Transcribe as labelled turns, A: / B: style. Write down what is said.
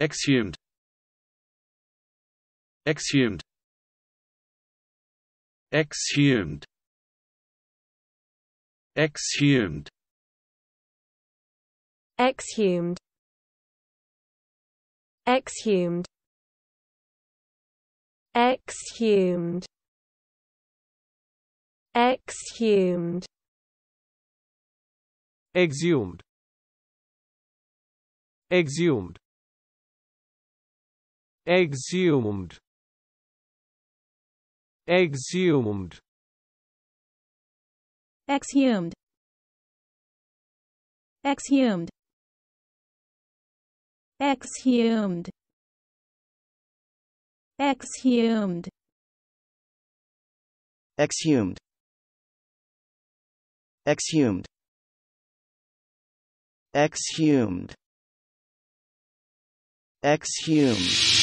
A: exhumed exhumed exhumed exhumed
B: exhumed exhumed exhumed exhumed
C: exhumed exhumed exhumed exhumed
D: exhumed exhumed exhumed exhumed
E: exhumed exhumed exhumed exhumed